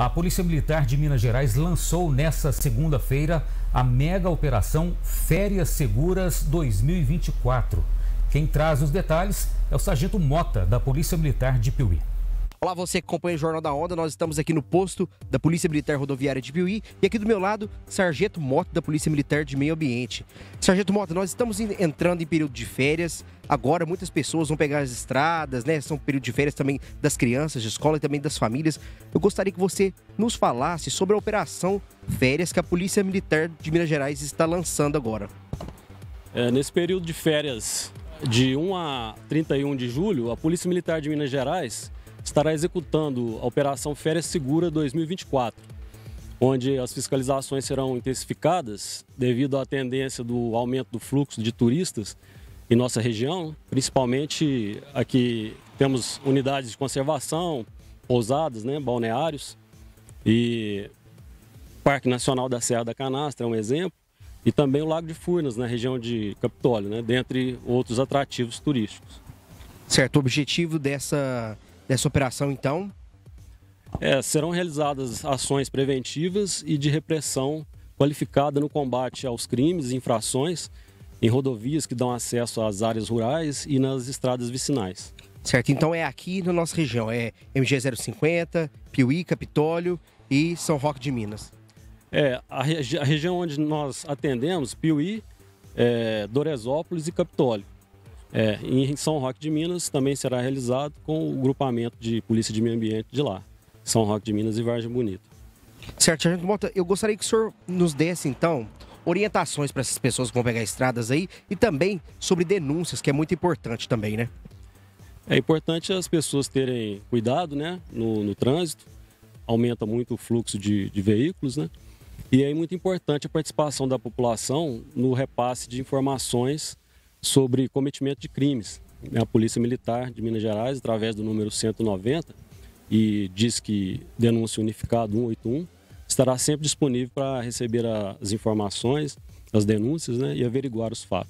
A Polícia Militar de Minas Gerais lançou nesta segunda-feira a mega operação Férias Seguras 2024. Quem traz os detalhes é o Sargento Mota, da Polícia Militar de Piuí. Olá, você que acompanha o Jornal da Onda. Nós estamos aqui no posto da Polícia Militar Rodoviária de Piuí e aqui do meu lado, Sargento Mota da Polícia Militar de Meio Ambiente. Sargento Mota, nós estamos entrando em período de férias. Agora muitas pessoas vão pegar as estradas, né? São período de férias também das crianças de escola e também das famílias. Eu gostaria que você nos falasse sobre a operação Férias que a Polícia Militar de Minas Gerais está lançando agora. É, nesse período de férias de 1 a 31 de julho, a Polícia Militar de Minas Gerais estará executando a Operação Férias Segura 2024, onde as fiscalizações serão intensificadas devido à tendência do aumento do fluxo de turistas em nossa região, principalmente aqui temos unidades de conservação, pousadas, né, balneários e Parque Nacional da Serra da Canastra é um exemplo, e também o Lago de Furnas, na região de Capitólio, né, dentre outros atrativos turísticos. Certo, o objetivo dessa dessa operação, então? É, serão realizadas ações preventivas e de repressão qualificada no combate aos crimes e infrações em rodovias que dão acesso às áreas rurais e nas estradas vicinais. Certo, então é aqui na nossa região, é MG 050, Piuí, Capitólio e São Roque de Minas. É, a, regi a região onde nós atendemos, Piuí, é, Doresópolis e Capitólio. É, em São Roque de Minas também será realizado com o grupamento de Polícia de Meio Ambiente de lá, São Roque de Minas e Vargem Bonita. Certo, Sargento Mota, eu gostaria que o senhor nos desse então orientações para essas pessoas que vão pegar estradas aí e também sobre denúncias, que é muito importante também, né? É importante as pessoas terem cuidado né, no, no trânsito, aumenta muito o fluxo de, de veículos, né? E é muito importante a participação da população no repasse de informações sobre cometimento de crimes. A Polícia Militar de Minas Gerais, através do número 190, e diz que denúncia unificado 181, estará sempre disponível para receber as informações, as denúncias né, e averiguar os fatos.